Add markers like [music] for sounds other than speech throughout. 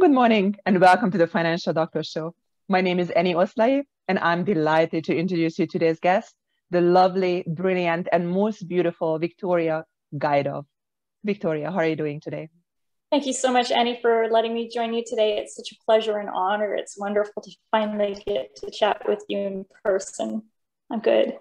Good morning and welcome to the Financial Doctor Show. My name is Eni Oszlai and I'm delighted to introduce you to today's guest, the lovely, brilliant, and most beautiful Victoria Gydov. Victoria, how are you doing today? Thank you so much, Annie, for letting me join you today. It's such a pleasure and honor. It's wonderful to finally get to chat with you in person. I'm good.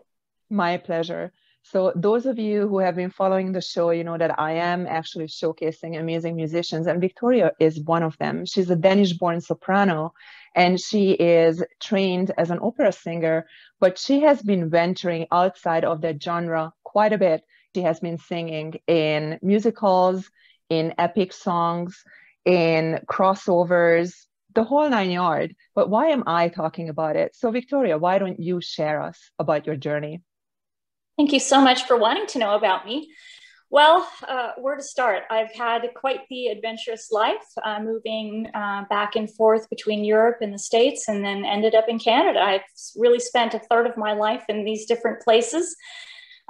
My pleasure. So those of you who have been following the show, you know that I am actually showcasing amazing musicians and Victoria is one of them. She's a Danish-born soprano and she is trained as an opera singer, but she has been venturing outside of that genre quite a bit. She has been singing in musicals, in epic songs, in crossovers, the whole nine yard. But why am I talking about it? So Victoria, why don't you share us about your journey? Thank you so much for wanting to know about me. Well, uh, where to start? I've had quite the adventurous life, uh, moving uh, back and forth between Europe and the States, and then ended up in Canada. I've really spent a third of my life in these different places.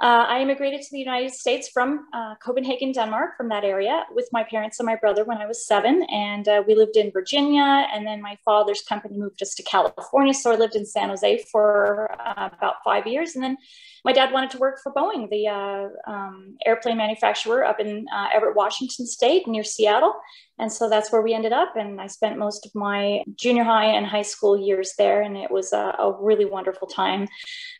Uh, I immigrated to the United States from uh, Copenhagen, Denmark, from that area with my parents and my brother when I was seven. And uh, we lived in Virginia. And then my father's company moved us to California. So I lived in San Jose for about five years. And then my dad wanted to work for Boeing, the uh, um, airplane manufacturer up in uh, Everett, Washington State near Seattle. And so that's where we ended up. And I spent most of my junior high and high school years there. And it was a, a really wonderful time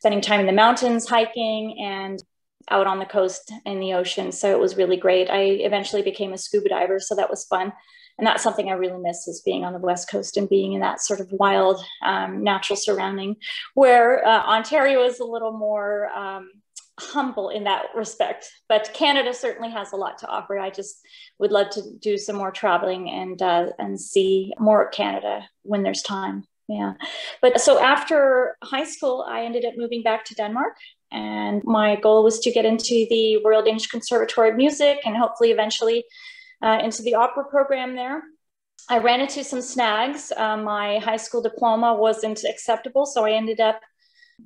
spending time in the mountains, hiking, and out on the coast in the ocean. So it was really great. I eventually became a scuba diver. So that was fun and that's something I really miss is being on the West Coast and being in that sort of wild, um, natural surrounding, where uh, Ontario is a little more um, humble in that respect. But Canada certainly has a lot to offer. I just would love to do some more traveling and uh, and see more of Canada when there's time. Yeah, but so after high school, I ended up moving back to Denmark. And my goal was to get into the Royal Danish Conservatory of Music and hopefully eventually uh, into the opera program there. I ran into some snags. Uh, my high school diploma wasn't acceptable, so I ended up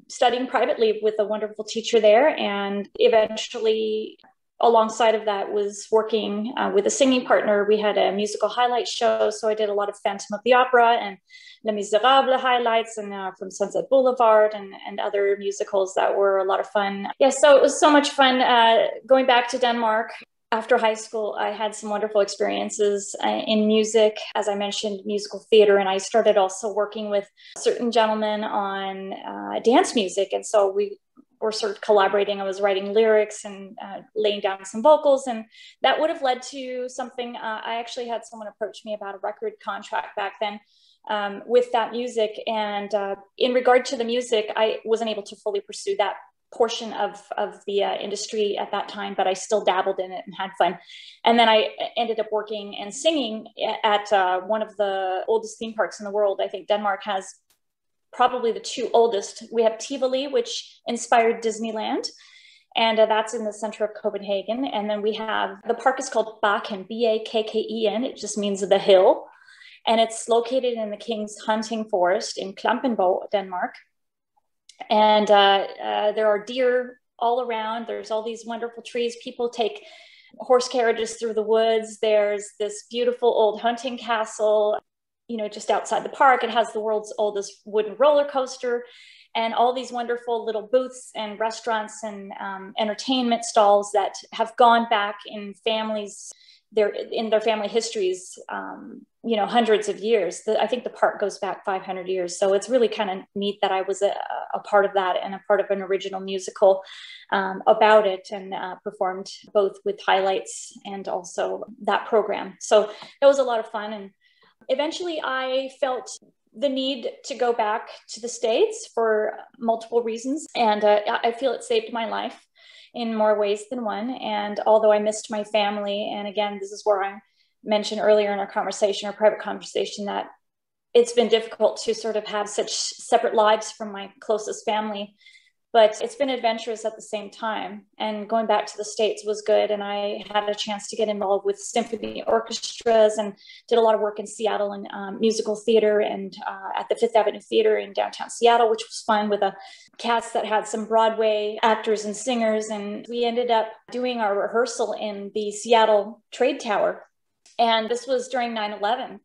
studying privately with a wonderful teacher there and eventually alongside of that was working uh, with a singing partner we had a musical highlight show so i did a lot of phantom of the opera and les miserables highlights and uh, from sunset boulevard and, and other musicals that were a lot of fun yeah so it was so much fun uh, going back to denmark after high school, I had some wonderful experiences uh, in music. As I mentioned, musical theater, and I started also working with certain gentlemen on uh, dance music. And so we were sort of collaborating. I was writing lyrics and uh, laying down some vocals, and that would have led to something. Uh, I actually had someone approach me about a record contract back then. Um, with that music. And uh, in regard to the music, I wasn't able to fully pursue that portion of of the uh, industry at that time, but I still dabbled in it and had fun. And then I ended up working and singing at uh, one of the oldest theme parks in the world. I think Denmark has probably the two oldest. We have Tivoli, which inspired Disneyland. And uh, that's in the center of Copenhagen. And then we have the park is called Bakken, B A K K E N. It just means the hill. And it's located in the King's Hunting Forest in Klampenborg, Denmark and uh, uh, there are deer all around. There's all these wonderful trees. People take horse carriages through the woods. There's this beautiful old hunting castle, you know, just outside the park. It has the world's oldest wooden roller coaster and all these wonderful little booths and restaurants and um, entertainment stalls that have gone back in families their in their family histories um, you know hundreds of years the, i think the park goes back 500 years. So it's really kind of neat that i was a, a, part of that and a part of an original musical um, about it and uh, performed both with highlights and also that program. So it was a lot of fun. And eventually i felt the need to go back to the states for multiple reasons. And uh, i feel it saved my life in more ways than one. And although I missed my family, and again, this is where I mentioned earlier in our conversation, our private conversation, that it's been difficult to sort of have such separate lives from my closest family but it's been adventurous at the same time. And going back to the States was good. And I had a chance to get involved with symphony orchestras and did a lot of work in Seattle and um, musical theater and uh, at the Fifth Avenue Theater in downtown Seattle, which was fun with a cast that had some Broadway actors and singers. And we ended up doing our rehearsal in the Seattle Trade Tower. And this was during 9 11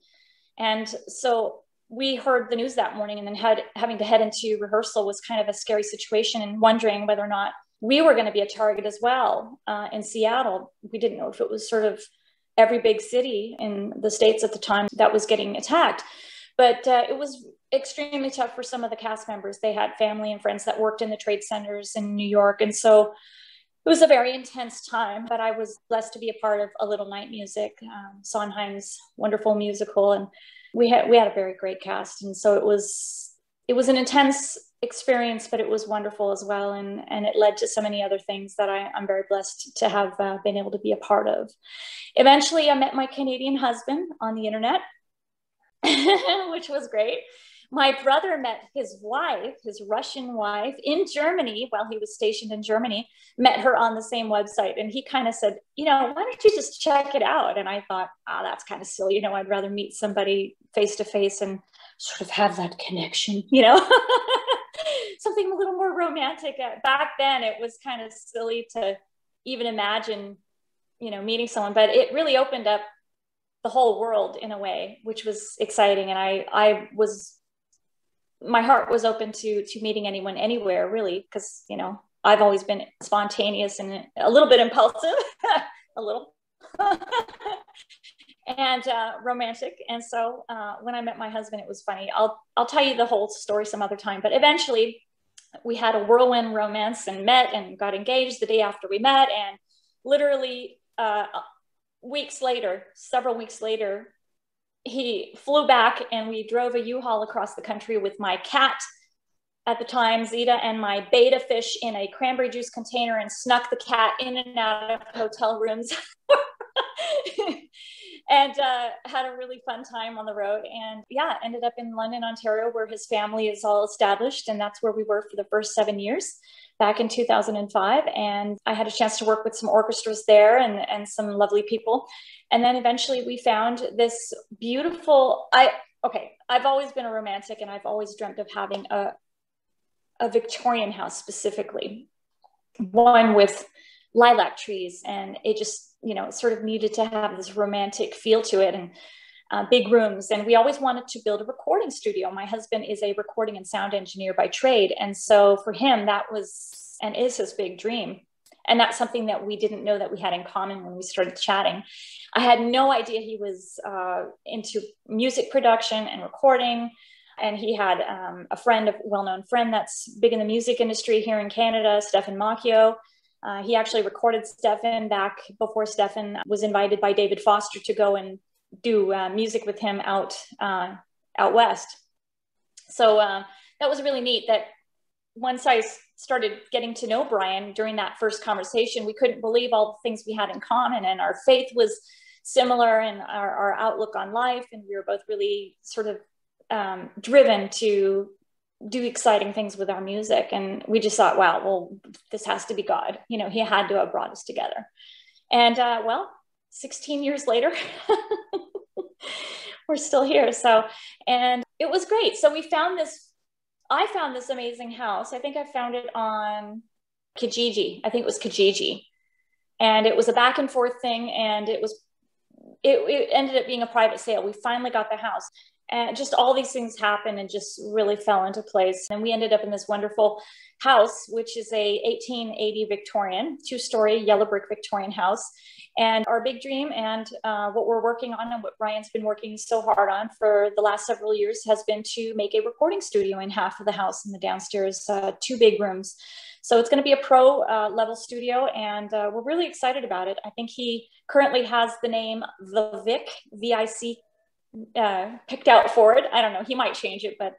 And so we heard the news that morning and then had having to head into rehearsal was kind of a scary situation and wondering whether or not we were going to be a target as well uh, in Seattle. We didn't know if it was sort of every big city in the States at the time that was getting attacked. But uh, it was extremely tough for some of the cast members. They had family and friends that worked in the trade centers in New York. And so it was a very intense time, but I was blessed to be a part of A Little Night Music, um, Sondheim's wonderful musical. And we had, we had a very great cast. And so it was, it was an intense experience, but it was wonderful as well. And, and it led to so many other things that I, am very blessed to have uh, been able to be a part of. Eventually, I met my Canadian husband on the internet, [laughs] which was great. My brother met his wife, his Russian wife, in Germany while he was stationed in Germany, met her on the same website. And he kind of said, You know, why don't you just check it out? And I thought, Ah, oh, that's kind of silly. You know, I'd rather meet somebody face to face and sort of have that connection, [laughs] you know? [laughs] something a little more romantic. Back then, it was kind of silly to even imagine, you know, meeting someone, but it really opened up the whole world in a way, which was exciting. And I, I was, my heart was open to to meeting anyone anywhere, really, because you know I've always been spontaneous and a little bit impulsive, [laughs] a little. [laughs] and uh, romantic. And so uh, when I met my husband, it was funny. I'll I'll tell you the whole story some other time. But eventually, we had a whirlwind romance and met and got engaged the day after we met. And literally uh, weeks later, several weeks later, he flew back and we drove a U-Haul across the country with my cat at the time, Zeta, and my betta fish in a cranberry juice container and snuck the cat in and out of hotel rooms. [laughs] and uh, had a really fun time on the road. And yeah, ended up in London, Ontario, where his family is all established. And that's where we were for the first seven years back in 2005. And I had a chance to work with some orchestras there and, and some lovely people. And then eventually we found this beautiful, I, okay, I've always been a romantic and I've always dreamt of having a, a Victorian house specifically, one with lilac trees. And it just, you know, sort of needed to have this romantic feel to it and uh, big rooms. And we always wanted to build a recording studio. My husband is a recording and sound engineer by trade. And so for him, that was and is his big dream. And that's something that we didn't know that we had in common when we started chatting. I had no idea he was uh, into music production and recording. And he had um, a friend, a well known friend that's big in the music industry here in Canada, Stefan Macchio. Uh, he actually recorded Stefan back before Stefan was invited by David Foster to go and do uh, music with him out uh, out west. So uh, that was really neat. That once I started getting to know Brian during that first conversation, we couldn't believe all the things we had in common, and our faith was similar, and our, our outlook on life, and we were both really sort of um, driven to do exciting things with our music. And we just thought, wow, well, this has to be God. You know, He had to have brought us together. And uh, well, 16 years later, [laughs] we're still here. So, and it was great. So we found this, I found this amazing house. I think I found it on Kijiji. I think it was Kijiji. And it was a back and forth thing. And it was, it, it ended up being a private sale. We finally got the house and just all these things happened and just really fell into place. And we ended up in this wonderful house which is a 1880 victorian two story yellow brick victorian house. And our big dream and uh, what we're working on and what brian's been working so hard on for the last several years has been to make a recording studio in half of the house in the downstairs uh, two big rooms. So it's going to be a pro uh, level studio and uh, we're really excited about it. I think he currently has the name the vic vic uh, picked out for it. I don't know. He might change it, but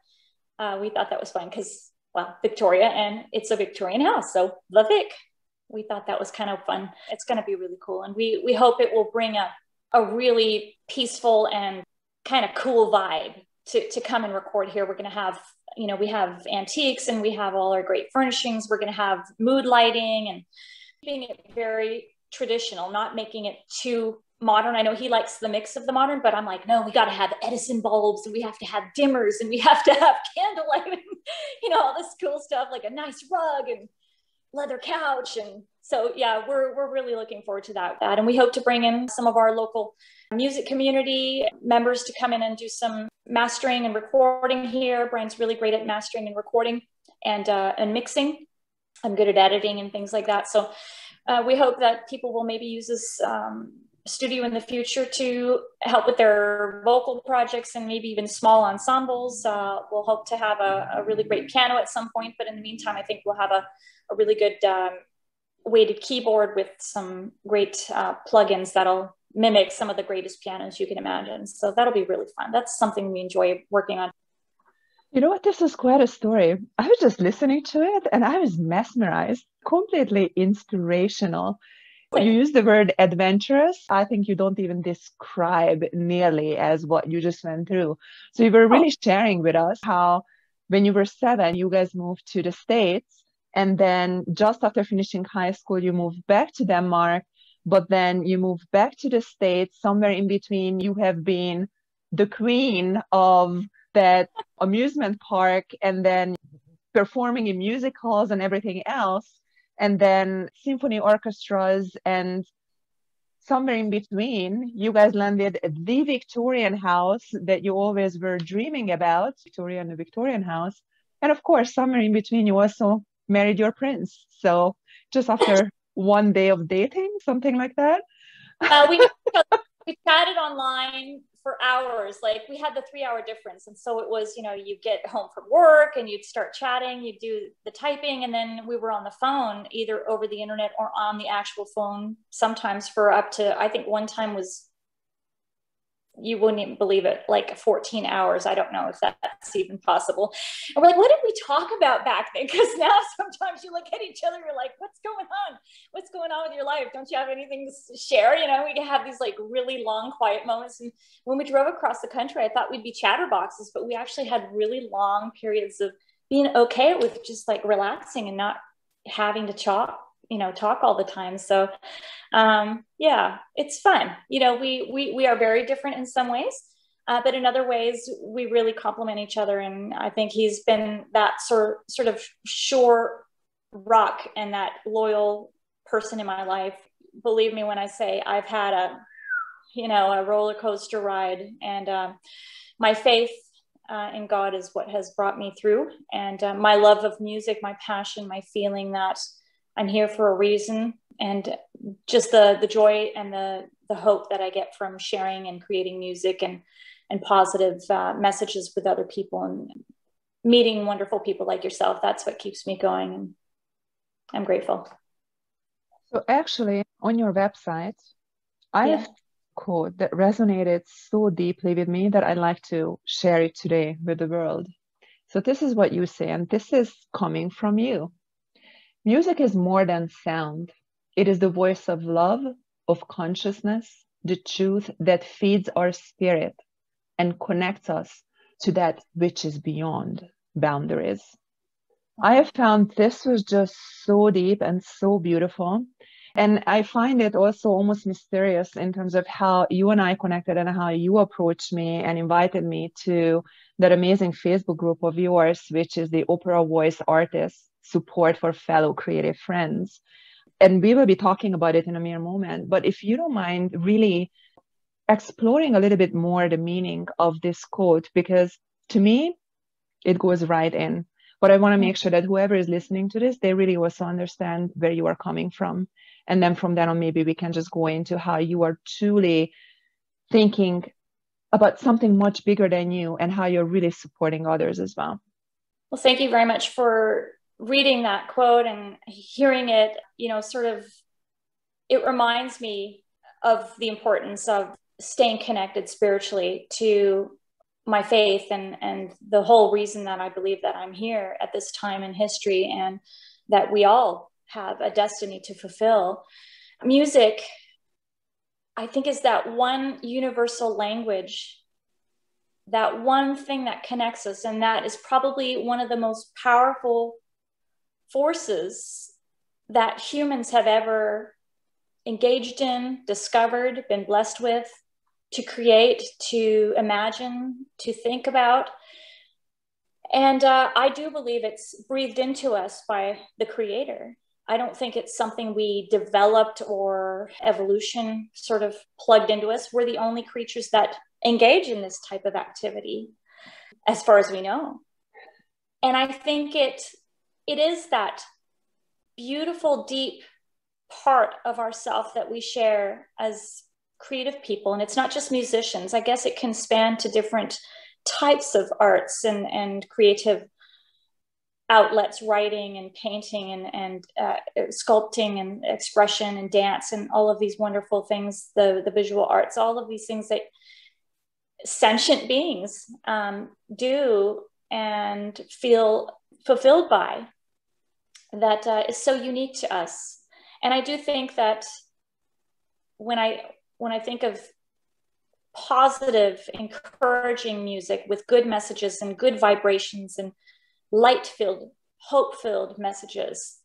uh, we thought that was fun because, well, Victoria and it's a Victorian house. So the Vic, we thought that was kind of fun. It's going to be really cool. And we, we hope it will bring a, a really peaceful and kind of cool vibe to, to come and record here. We're going to have, you know, we have antiques and we have all our great furnishings. We're going to have mood lighting and keeping it very traditional, not making it too modern. I know he likes the mix of the modern, but I'm like, no, we got to have Edison bulbs and we have to have dimmers and we have to have [laughs] candlelight and, you know, all this cool stuff, like a nice rug and leather couch and so yeah, we're, we're really looking forward to that. And we hope to bring in some of our local music community members to come in and do some mastering and recording here. Brian's really great at mastering and recording and, uh, and mixing. I'm good at editing and things like that. So uh, we hope that people will maybe use this um, studio in the future to help with their vocal projects and maybe even small ensembles. Uh, we'll hope to have a, a, really great piano at some point, but in the meantime, I think we'll have a, a really good um, weighted keyboard with some great uh, plugins that'll mimic some of the greatest pianos you can imagine. So that'll be really fun. That's something we enjoy working on. You know what? This is quite a story. I was just listening to it and I was mesmerized, completely inspirational. You use the word adventurous. I think you don't even describe nearly as what you just went through. So you were really oh. sharing with us how when you were seven, you guys moved to the States and then just after finishing high school, you moved back to Denmark, but then you moved back to the States. Somewhere in between, you have been the queen of that [laughs] amusement park and then performing in music halls and everything else. And then symphony orchestras and somewhere in between, you guys landed at the Victorian house that you always were dreaming about, Victoria and the Victorian house. And of course, somewhere in between, you also married your prince. So just after [laughs] one day of dating, something like that. uh, we [laughs] we chatted online for hours. Like we had the three hour difference, and so it was you know you get home from work and you'd start chatting, you'd do the typing, and then we were on the phone either over the internet or on the actual phone. Sometimes for up to I think one time was you wouldn't even believe it, like 14 hours. I don't know if that's even possible. And we're like, what did we talk about back then? [laughs] Because now sometimes you look at each other, you're like, what's going on? What's going on with your life? Don't you have anything to share? You know, we have these like really long, quiet moments. And when we drove across the country, I thought we'd be chatterboxes, but we actually had really long periods of being okay with just like relaxing and not having to talk you know talk all the time. So um, yeah it's fun. You know we we we are very different in some ways uh, but in other ways we really complement each other. And i think he's been that sort sort of sure rock and that loyal person in my life. Believe me when i say i've had a you know a roller coaster ride and um, my faith uh, in god is what has brought me through. And uh, my love of music my passion my feeling that I'm here for a reason, and just the the joy and the the hope that I get from sharing and creating music and and positive uh, messages with other people and meeting wonderful people like yourself. That's what keeps me going, and I'm grateful. So actually, on your website, I yeah. have quote that resonated so deeply with me that I'd like to share it today with the world. So this is what you say, and this is coming from you. Music is more than sound. It is the voice of love, of consciousness, the truth that feeds our spirit and connects us to that which is beyond boundaries. I have found this was just so deep and so beautiful. And I find it also almost mysterious in terms of how you and I connected and how you approached me and invited me to that amazing Facebook group of yours, which is the Opera Voice Artists support for fellow creative friends. And we will be talking about it in a mere moment. But if you don't mind really exploring a little bit more the meaning of this quote, because to me, it goes right in. But I want to make sure that whoever is listening to this, they really also understand where you are coming from. And then from then on, maybe we can just go into how you are truly thinking about something much bigger than you and how you're really supporting others as well. Well, thank you very much for reading that quote and hearing it, you know, sort of, it reminds me of the importance of staying connected spiritually to my faith and and the whole reason that I believe that I'm here at this time in history and that we all have a destiny to fulfill. Music, I think, is that one universal language, that one thing that connects us, and that is probably one of the most powerful forces that humans have ever engaged in, discovered, been blessed with, to create, to imagine, to think about. And uh, I do believe it's breathed into us by the Creator. I don't think it's something we developed or evolution sort of plugged into us. We're the only creatures that engage in this type of activity, as far as we know. And I think it it is that beautiful, deep part of ourself that we share as creative people. And it's not just musicians. I guess it can span to different types of arts and, and creative outlets writing and painting and, and uh, sculpting and expression and dance and all of these wonderful things the, the visual arts all of these things that sentient beings um, do and feel fulfilled by that uh, is so unique to us and i do think that when i when i think of positive encouraging music with good messages and good vibrations and light filled, hope filled messages.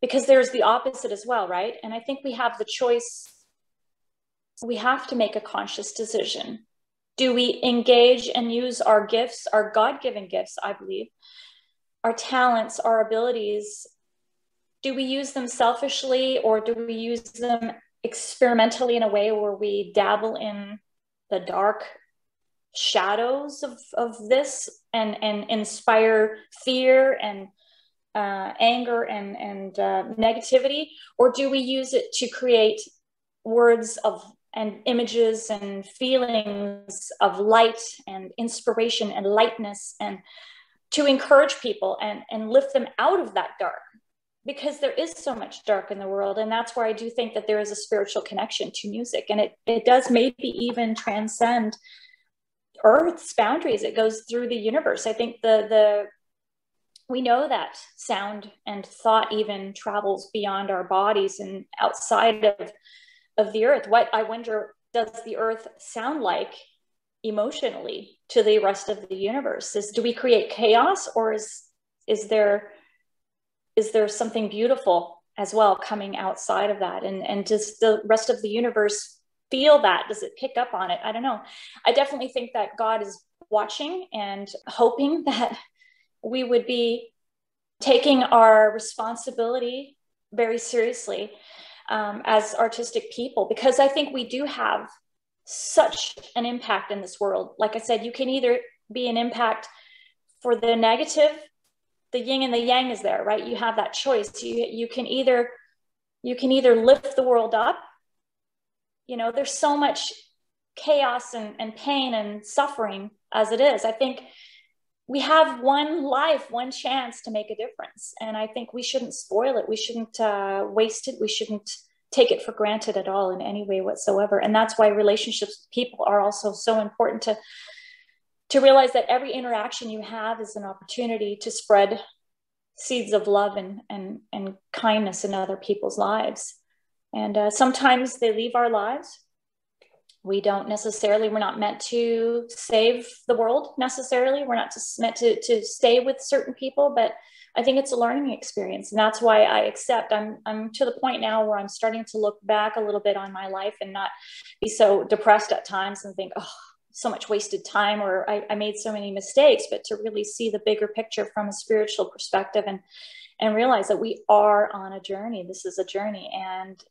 Because there's the opposite as well, right? And I think we have the choice. We have to make a conscious decision. Do we engage and use our gifts, our God given gifts, I believe, our talents, our abilities? Do we use them selfishly or do we use them experimentally in a way where we dabble in the dark shadows of, of this and, and inspire fear and uh, anger and, and uh, negativity? Or do we use it to create words of and images and feelings of light and inspiration and lightness and to encourage people and, and lift them out of that dark because there is so much dark in the world and that's where i do think that there is a spiritual connection to music and it, it does maybe even transcend Earth's boundaries. It goes through the universe. I think the the we know that sound and thought even travels beyond our bodies and outside of of the earth. What I wonder does the earth sound like emotionally to the rest of the universe? Is do we create chaos or is is there is there something beautiful as well coming outside of that and and does the rest of the universe feel that? Does it pick up on it? I don't know. I definitely think that God is watching and hoping [laughs] that we would be taking our responsibility very seriously um, as artistic people because I think we do have such an impact in this world. Like I said, you can either be an impact for the negative, the yin and the yang is there, right? You have that choice. You you can either you can either lift the world up you know there's so much chaos and, and pain and suffering as it is i think we have one life one chance to make a difference and i think we shouldn't spoil it we shouldn't uh, waste it we shouldn't take it for granted at all in any way whatsoever and that's why relationships with people are also so important to to realize that every interaction you have is an opportunity to spread seeds of love and and, and kindness in other people's lives and uh, sometimes they leave our lives. We don't necessarily, we're not meant to save the world necessarily. We're not just meant to, to stay with certain people, but I think it's a learning experience. And that's why I accept. I'm, I'm to the point now where I'm starting to look back a little bit on my life and not be so depressed at times and think, oh, so much wasted time or I, I made so many mistakes, but to really see the bigger picture from a spiritual perspective and and realize that we are on a journey. This is a journey. And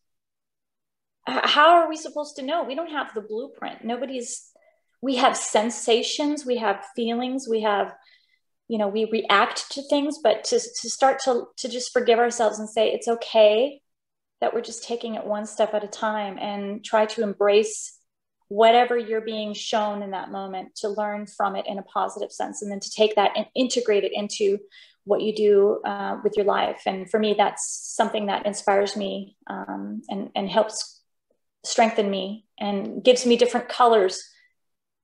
how are we supposed to know? We don't have the blueprint. Nobody's, we have sensations, we have feelings, we have, you know, we react to things, but to, to start to, to just forgive ourselves and say, it's okay that we're just taking it one step at a time and try to embrace whatever you're being shown in that moment to learn from it in a positive sense and then to take that and integrate it into what you do uh, with your life. And for me that's something that inspires me um, and, and helps strengthen me and gives me different colors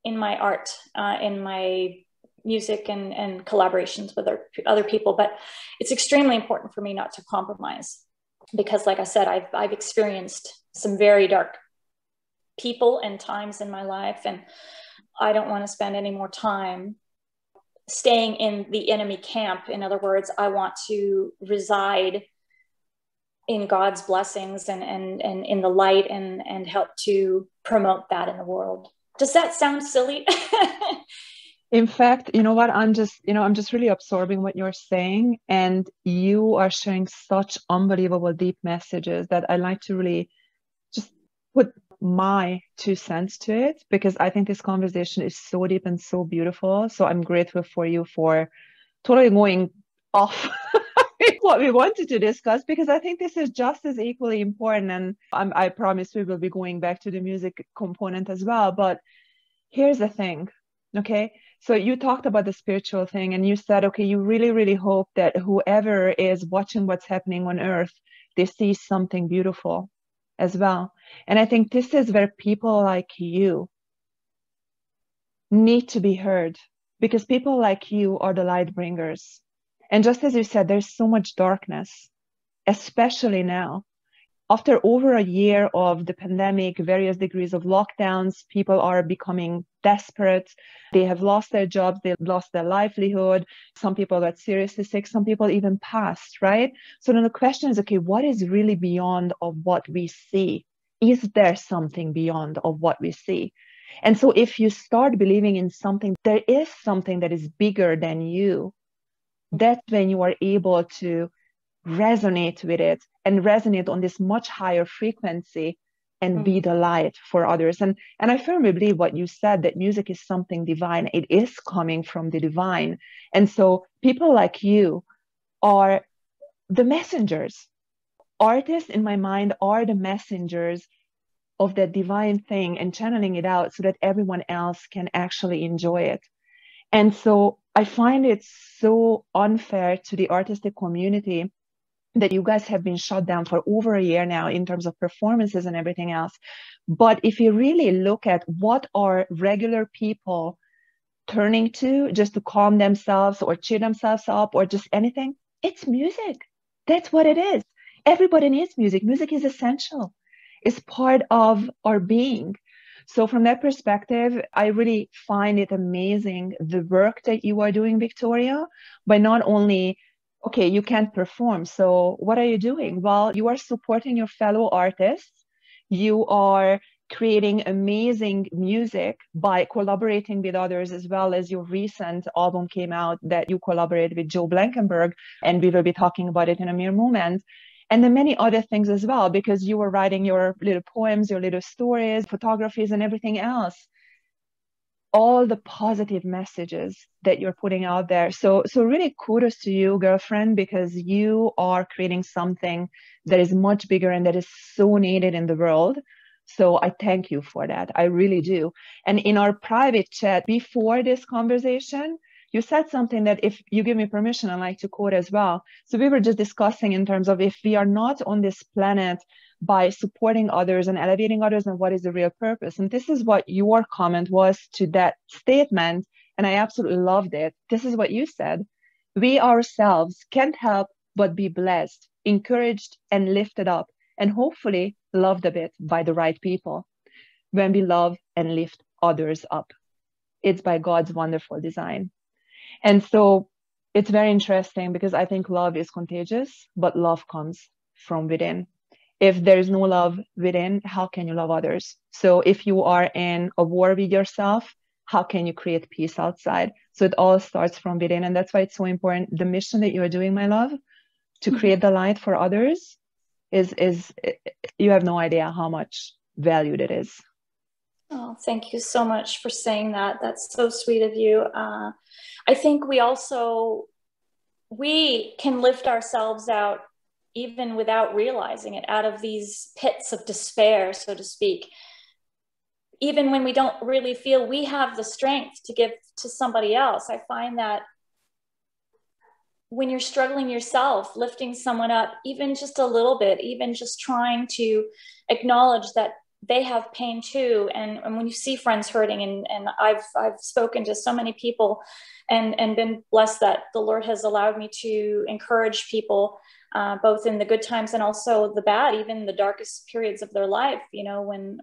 in my art, uh, in my music and, and collaborations with other, other people. But it's extremely important for me not to compromise because like I said, I've, I've experienced some very dark people and times in my life. And I don't want to spend any more time staying in the enemy camp. In other words, I want to reside in God's blessings and, and, and in the light and, and help to promote that in the world. Does that sound silly? [laughs] in fact you know what i'm just you know i'm just really absorbing what you're saying and you are sharing such unbelievable deep messages that i like to really just put my two cents to it because i think this conversation is so deep and so beautiful so i'm grateful for you for totally going off [laughs] what we wanted to discuss because I think this is just as equally important. And I'm, I promise we will be going back to the music component as well. But here's the thing, okay? So you talked about the spiritual thing and you said, okay, you really, really hope that whoever is watching what's happening on earth, they see something beautiful as well. And I think this is where people like you need to be heard because people like you are the light bringers and just as you said, there's so much darkness, especially now. After over a year of the pandemic, various degrees of lockdowns, people are becoming desperate. They have lost their jobs, they lost their livelihood. Some people got seriously sick, some people even passed, right? So then the question is okay, what is really beyond of what we see? Is there something beyond of what we see? And so if you start believing in something, there is something that is bigger than you that's when you are able to resonate with it and resonate on this much higher frequency and mm-hmm. be the light for others. And and i firmly believe what you said that music is something divine. It is coming from the divine. And so people like you are the messengers. Artists in my mind are the messengers of that divine thing and channeling it out so that everyone else can actually enjoy it. And so I find it so unfair to the artistic community that you guys have been shut down for over a year now in terms of performances and everything else. But if you really look at what are regular people turning to just to calm themselves or cheer themselves up or just anything, it's music. That's what it is. Everybody needs music. Music is essential. It's part of our being. So from that perspective, I really find it amazing the work that you are doing, Victoria, by not only okay, you can't perform. So what are you doing? Well, you are supporting your fellow artists. You are creating amazing music by collaborating with others as well as your recent album came out that you collaborated with Jo Blankenburg and we will be talking about it in a mere moment and then many other things as well because you were writing your little poems your little stories photographies and everything else all the positive messages that you're putting out there so so really kudos to you girlfriend because you are creating something that is much bigger and that is so needed in the world so I thank you for that. I really do. And in our private chat before this conversation, you said something that if you give me permission, I'd like to quote as well. So we were just discussing in terms of if we are not on this planet by supporting others and elevating others, and what is the real purpose? And this is what your comment was to that statement. And I absolutely loved it. This is what you said. We ourselves can't help but be blessed, encouraged, and lifted up, and hopefully loved a bit by the right people when we love and lift others up. It's by God's wonderful design. And so it's very interesting because I think love is contagious, but love comes from within. If there's no love within, how can you love others? So if you are in a war with yourself, how can you create peace outside? So it all starts from within. And that's why it's so important. The mission that you are doing, my love, to mm-hmm. create the light for others is is you have no idea how much valued it is. Oh, thank you so much for saying that. That's so sweet of you. Uh, I think we also we can lift ourselves out even without realizing it out of these pits of despair, so to speak. Even when we don't really feel we have the strength to give to somebody else, I find that when you're struggling yourself, lifting someone up, even just a little bit, even just trying to acknowledge that they have pain too and, and when you see friends hurting and, and I've I've spoken to so many people and and been blessed that the Lord has allowed me to encourage people uh, both in the good times and also the bad even the darkest periods of their life you know when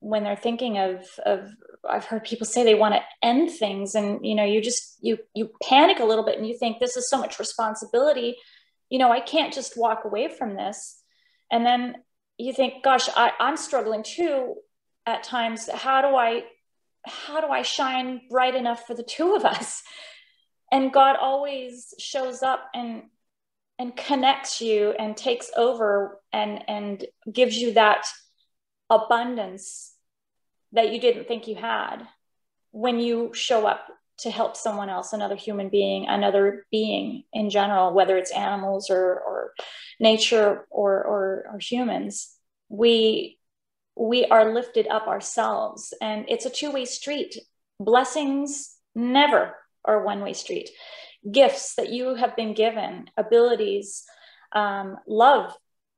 when they're thinking of of I've heard people say they want to end things and you know you just you you panic a little bit and you think this is so much responsibility you know I can't just walk away from this and then you think, gosh, I, I'm struggling too at times. How do I how do I shine bright enough for the two of us? And God always shows up and and connects you and takes over and and gives you that abundance that you didn't think you had when you show up to help someone else another human being another being in general whether it's animals or or nature or or, or humans. We we are lifted up ourselves and it's a two-way street. Blessings never are one-way street gifts that you have been given abilities um, love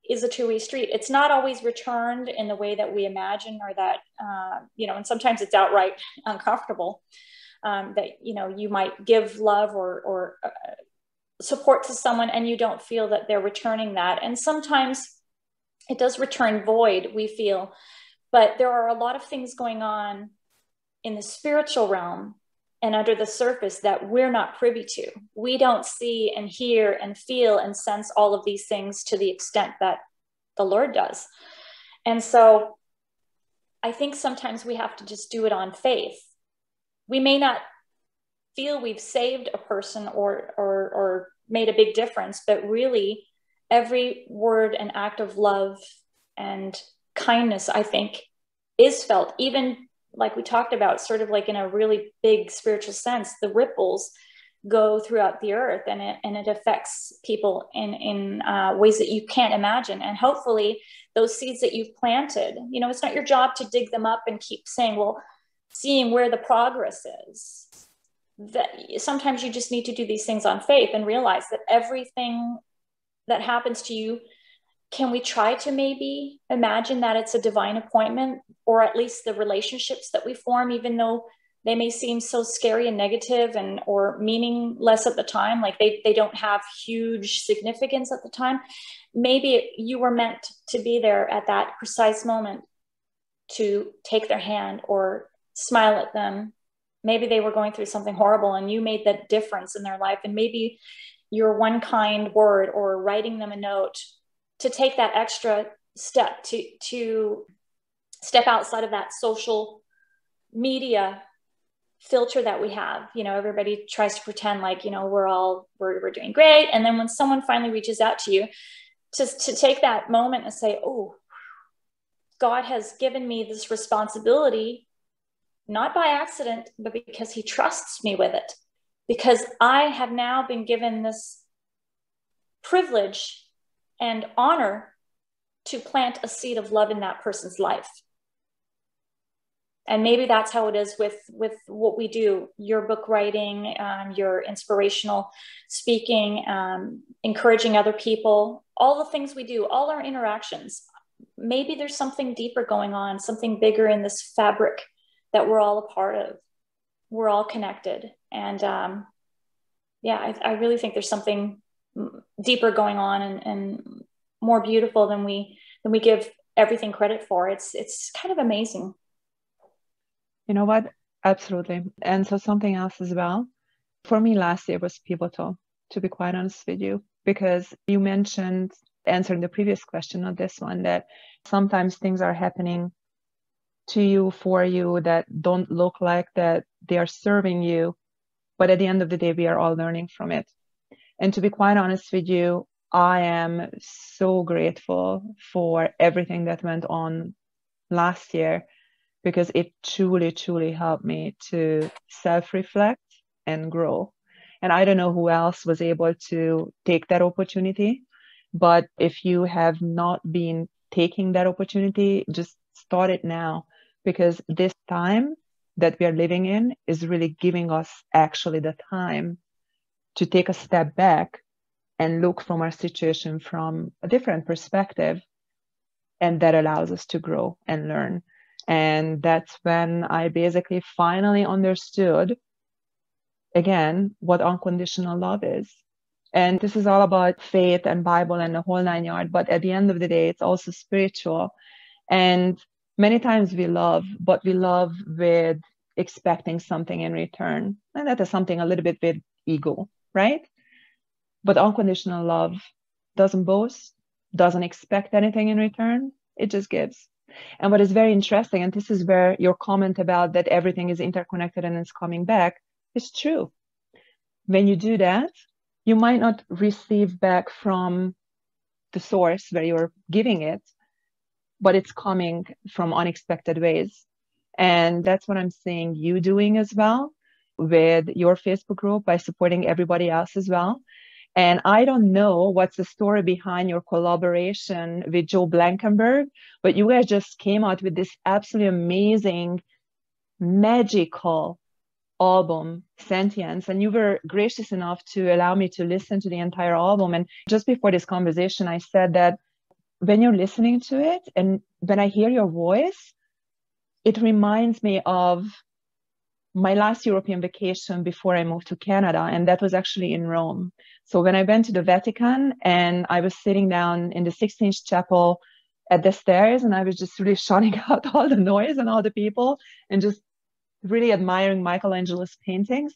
is a two-way street it's not always returned in the way that we imagine or that uh, you know and sometimes it's outright uncomfortable um, that you know you might give love or or uh, support to someone and you don't feel that they're returning that and sometimes it does return void, we feel. But there are a lot of things going on in the spiritual realm and under the surface that we're not privy to. We don't see and hear and feel and sense all of these things to the extent that the Lord does. And so I think sometimes we have to just do it on faith. We may not feel we've saved a person or or or made a big difference, but really every word and act of love and kindness, I think, is felt, even like we talked about, sort of like in a really big spiritual sense, the ripples go throughout the earth and it, and it affects people in, in uh, ways that you can't imagine. And hopefully, those seeds that you've planted, you know, it's not your job to dig them up and keep saying, well, seeing where the progress is. That sometimes you just need to do these things on faith and realize that everything that happens to you can we try to maybe imagine that it's a divine appointment or at least the relationships that we form even though they may seem so scary and negative and or meaningless at the time like they, they don't have huge significance at the time? Maybe you were meant to be there at that precise moment to take their hand or smile at them. Maybe they were going through something horrible and you made that difference in their life. And maybe your one kind word or writing them a note to take that extra step to to step outside of that social media filter that we have. You know everybody tries to pretend like you know we're all we're, we're doing great. And then when someone finally reaches out to you to, to take that moment and say oh god has given me this responsibility not by accident but because he trusts me with it. Because I have now been given this privilege and honor to plant a seed of love in that person's life. And maybe that's how it is with with what we do your book writing um, your inspirational speaking um, encouraging other people all the things we do all our interactions. Maybe there's something deeper going on something bigger in this fabric that we're all a part of. We're all connected. And um, yeah I, I, really think there's something deeper going on and, and more beautiful than we than we give everything credit for. It's it's kind of amazing. You know what? Absolutely. And so something else as well. For me last year was pivotal to be quite honest with you because you mentioned answering the previous question not this one that sometimes things are happening to you for you that don't look like that they are serving you but at the end of the day we are all learning from it and to be quite honest with you i am so grateful for everything that went on last year because it truly truly helped me to self-reflect and grow. And i don't know who else was able to take that opportunity but if you have not been taking that opportunity just start it now because this time that we are living in is really giving us actually the time to take a step back and look from our situation from a different perspective and that allows us to grow and learn. And that's when i basically finally understood again what unconditional love is. And this is all about faith and bible and the whole nine yard but at the end of the day it's also spiritual. And many times we love, but we love with expecting something in return. And that is something a little bit with ego, right? But unconditional love doesn't boast, doesn't expect anything in return. It just gives. And what is very interesting, and this is where your comment about that everything is interconnected and it's coming back is true. When you do that, you might not receive back from the source where you're giving it, but it's coming from unexpected ways. And that's what I'm seeing you doing as well with your Facebook group by supporting everybody else as well. And I don't know what's the story behind your collaboration with Jo Blankenburg, but you guys just came out with this absolutely amazing, magical album, Sentience. And you were gracious enough to allow me to listen to the entire album. And just before this conversation, I said that when you're listening to it and when I hear your voice, it reminds me of my last European vacation before I moved to Canada, and that was actually in Rome. So when I went to the Vatican and I was sitting down in the Sistine Chapel at the stairs, and I was just really shutting [laughs] out all the noise and all the people and just really admiring Michelangelo's paintings.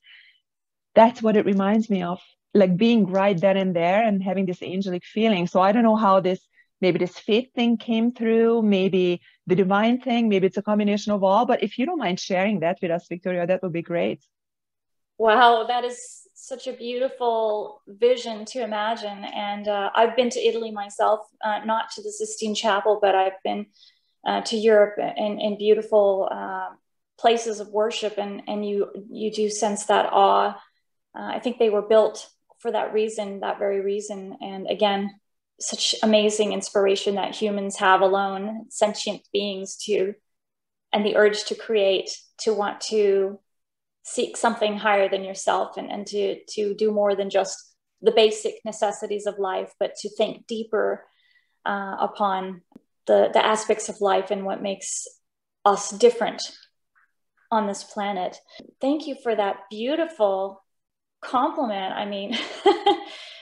That's what it reminds me of, like being right then and there and having this angelic feeling. So I don't know how this maybe this faith thing came through, maybe the divine thing, maybe it's a combination of all. But if you don't mind sharing that with us, Victoria, that would be great. Wow, that is such a beautiful vision to imagine. And uh, I've been to Italy myself, uh, not to the Sistine Chapel, but I've been uh, to Europe in, in beautiful uh, places of worship, and and you you do sense that awe. Uh, I think they were built for that reason, that very reason. And again, such amazing inspiration that humans have alone, sentient beings to, and the urge to create, to want to seek something higher than yourself and, and to, to do more than just the basic necessities of life, but to think deeper uh, upon the, the aspects of life and what makes us different on this planet. Thank you for that beautiful compliment. I mean, [laughs]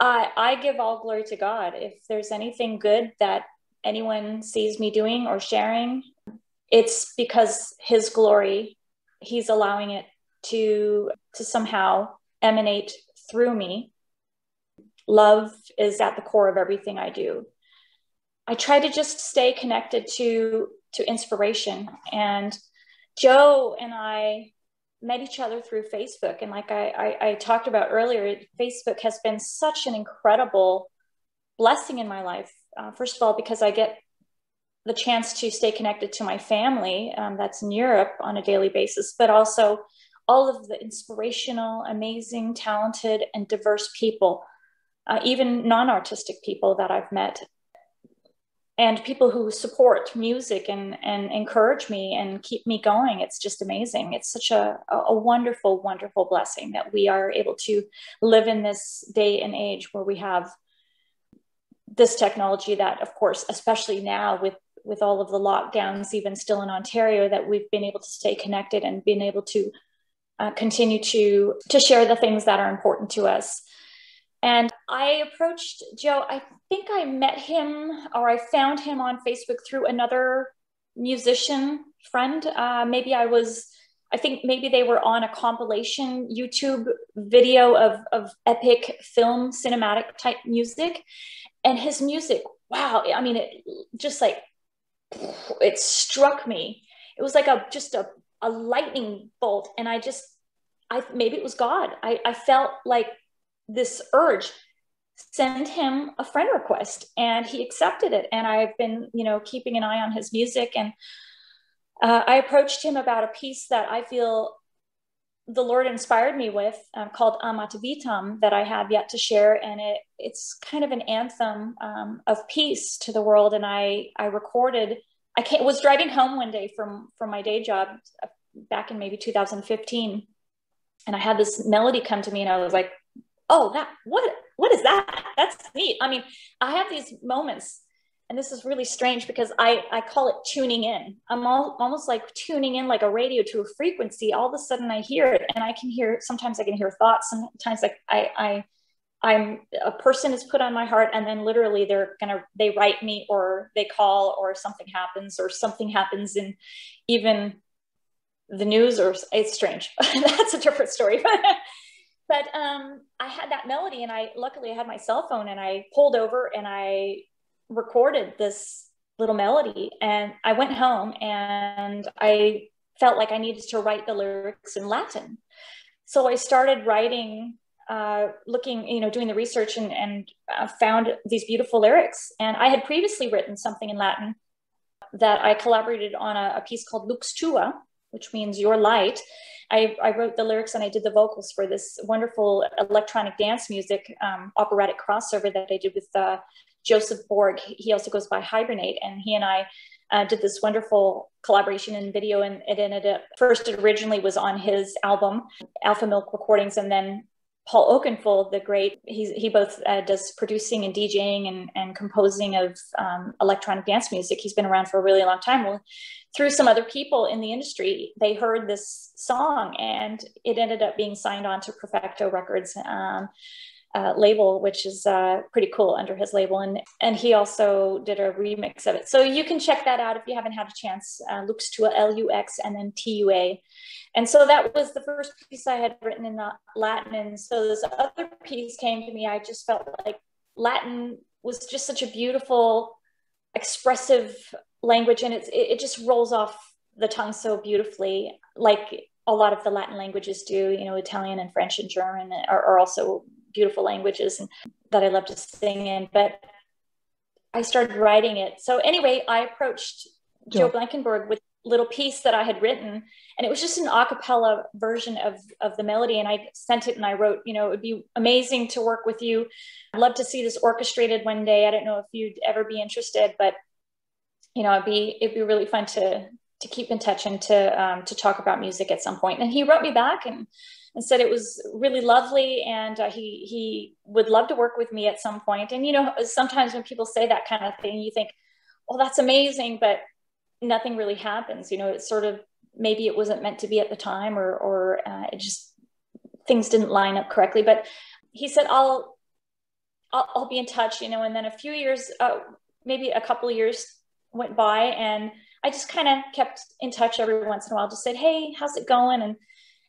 I, I give all glory to God. If there's anything good that anyone sees me doing or sharing, it's because His glory, He's allowing it to, to somehow emanate through me. Love is at the core of everything I do. I try to just stay connected to to inspiration. And Jo and I met each other through Facebook. And like I, I, I, talked about earlier, Facebook has been such an incredible blessing in my life. Uh, first of all, because I get the chance to stay connected to my family um, that's in Europe on a daily basis, but also all of the inspirational, amazing, talented, and diverse people, uh, even non artistic people that I've met and people who support music and, and encourage me and keep me going. It's just amazing. It's such a, a wonderful, wonderful blessing that we are able to live in this day and age where we have this technology that, of course, especially now with with all of the lockdowns, even still in Ontario, that we've been able to stay connected and been able to uh, continue to to share the things that are important to us. And I approached Jo. I think I met him or I found him on Facebook through another musician friend. Uh, maybe I was, I think maybe they were on a compilation YouTube video of, of epic film cinematic type music. And his music, wow, I mean, it just like, it struck me. It was like a just a, a lightning bolt. And I just, I maybe it was God. I, I felt like this urge send him a friend request. And he accepted it. And i've been you know keeping an eye on his music. And uh, i approached him about a piece that i feel the lord inspired me with um, called amat vitam that i have yet to share. And it it's kind of an anthem um, of peace to the world. And i i recorded i was driving home one day from from my day job uh, back in maybe 2015 and i had this melody come to me and i was like oh that what what is that? That's neat. I mean i have these moments and this is really strange because i i call it tuning in. I'm all, almost like tuning in like a radio to a frequency. All of a sudden i hear it and i can hear sometimes i can hear thoughts sometimes like i i i'm a person is put on my heart and then literally they're gonna they write me or they call or something happens or something happens in even the news or it's strange. [laughs] That's a different story [laughs] but um, I had that melody, and I luckily I had my cell phone, and I pulled over and I recorded this little melody. And I went home and I felt like I needed to write the lyrics in Latin. So I started writing, uh, looking, you know, doing the research and, and uh, found these beautiful lyrics. And I had previously written something in Latin that I collaborated on a, a piece called Lux Tua, which means your light. I, I, wrote the lyrics and I did the vocals for this wonderful electronic dance music um, operatic crossover that I did with uh, Joseph Borg. He also goes by Hibernate, and he and I uh, did this wonderful collaboration in video. And it ended up first, it originally was on his album, Alpha Milk Recordings, and then Paul Oakenfold, the great, he's, he both uh, does producing and DJing and, and composing of um, electronic dance music. He's been around for a really long time. Well, through some other people in the industry, they heard this song and it ended up being signed on to Perfecto Records. Um, uh, label, which is uh, pretty cool under his label. And, and he also did a remix of it. So you can check that out if you haven't had a chance. Uh, Lux Tua, L-U-X, and then T-U-A. And so that was the first piece I had written in uh, Latin. And so this other piece came to me. I just felt like Latin was just such a beautiful, expressive language. And it's, it, it just rolls off the tongue so beautifully, like a lot of the Latin languages do, you know, Italian and French and German are, are also beautiful languages and, that I love to sing in. But I started writing it. So anyway, I approached Jo, Jo Blankenburg with little piece that I had written, and it was just an a cappella version of of the melody. And I sent it, and I wrote, you know, it would be amazing to work with you. I'd love to see this orchestrated one day. I don't know if you'd ever be interested, but you know, it'd be it'd be really fun to to keep in touch and to um, to talk about music at some point. And he wrote me back and and said it was really lovely and uh, he he would love to work with me at some point. point and you know sometimes when people say that kind of thing you think well that's amazing but nothing really happens you know it's sort of maybe it wasn't meant to be at the time or or uh, it just things didn't line up correctly but he said i'll i'll, I'll be in touch you know and then a few years uh, maybe a couple years went by and i just kind of kept in touch every once in a while just said hey how's it going? And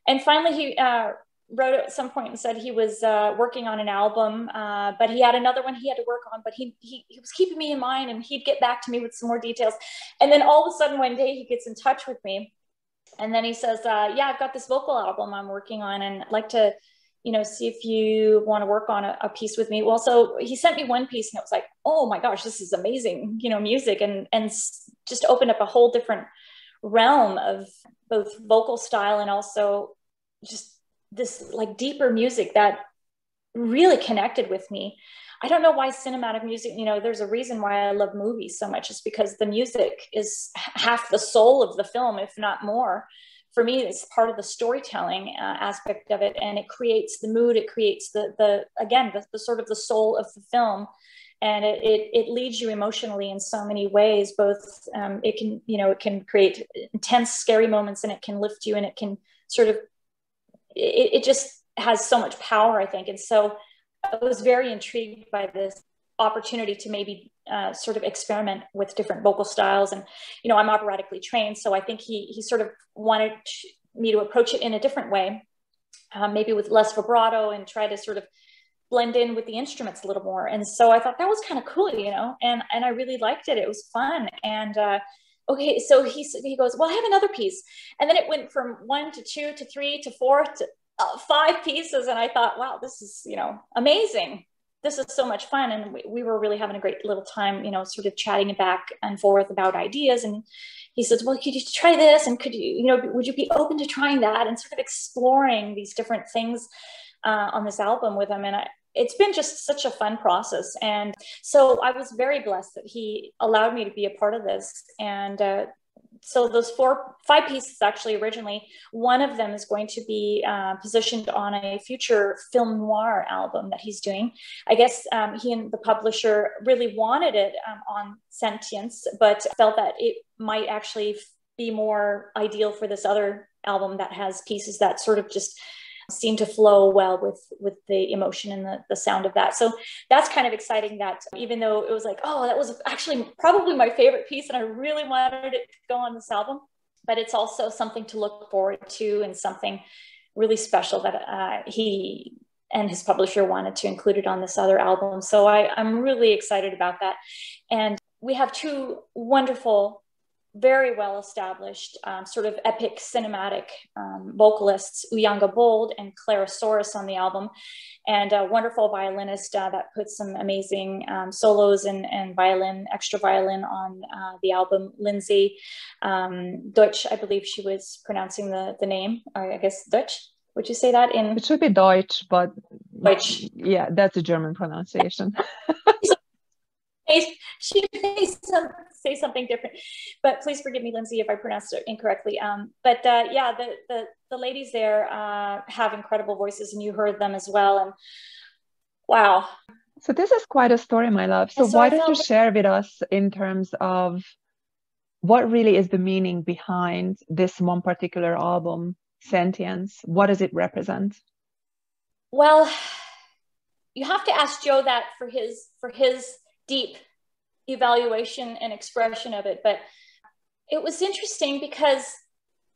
and finally he uh, wrote at some point and said he was uh, working on an album, uh, but he had another one he had to work on, but he, he, he, was keeping me in mind and he'd get back to me with some more details. And then all of a sudden one day he gets in touch with me and then he says, uh, yeah, I've got this vocal album I'm working on and I'd like to, you know, see if you want to work on a, a, piece with me. Well, so he sent me one piece and it was like, oh my gosh, this is amazing, you know, music and, and just opened up a whole different realm of both vocal style and also just this like deeper music that really connected with me. I don't know why cinematic music, you know, there's a reason why I love movies so much. It's because the music is half the soul of the film, if not more. For me, it's part of the storytelling uh, aspect of it, and it creates the mood. It creates the the again the, the sort of the soul of the film, and it, it, it leads you emotionally in so many ways. Both um, it can you know it can create intense, scary moments, and it can lift you, and it can sort of it, it just has so much power, I think. And so I was very intrigued by this opportunity to maybe uh, sort of experiment with different vocal styles. And, you know, I'm operatically trained. So I think he, he sort of wanted me to approach it in a different way, um, maybe with less vibrato and try to sort of blend in with the instruments a little more. And so I thought that was kind of cool, you know, and, and I really liked it. It was fun. And, uh, okay, so he, he goes, well, I have another piece. And then it went from one to two to three to four to uh, five pieces. And I thought, wow, this is, you know, amazing. This is so much fun. And we, we were really having a great little time, you know, sort of chatting back and forth about ideas. And he says, well, could you try this? And could you, you know, would you be open to trying that? And sort of exploring these different things uh, on this album with him. And I, it's been just such a fun process. And so I was very blessed that he allowed me to be a part of this. And uh, so those four, five pieces actually originally, one of them is going to be uh, positioned on a future film noir album that he's doing. I guess um, he and the publisher really wanted it um, on Sentience, but felt that it might actually be more ideal for this other album that has pieces that sort of just seem to flow well with with the emotion and the, the sound of that. So that's kind of exciting that even though it was like oh that was actually probably my favorite piece and i really wanted it to go on this album but it's also something to look forward to and something really special that uh, he and his publisher wanted to include it on this other album. So I, i'm really excited about that. And we have two wonderful very well established um, sort of epic cinematic um, vocalists, Uyanga Bold and Clara Sorace on the album, and a wonderful violinist uh, that puts some amazing um, solos and, and violin, extra violin on uh, the album, Lindsay um, Deutsch, I believe she was pronouncing the, the name, or I guess Deutsch. Would you say that in? It should be Deutsch, but Deutsch. Yeah, that's a German pronunciation. [laughs] she may some, say something different, but please forgive me, Lindsay, if I pronounced it incorrectly. Um, but uh, yeah, the, the, the ladies there uh, have incredible voices, and you heard them as well. And wow. So this is quite a story, my love. So, so why don't you share with us in terms of what really is the meaning behind this one particular album, Sentience? What does it represent? Well, you have to ask Jo that for his for his deep evaluation and expression of it. But it was interesting because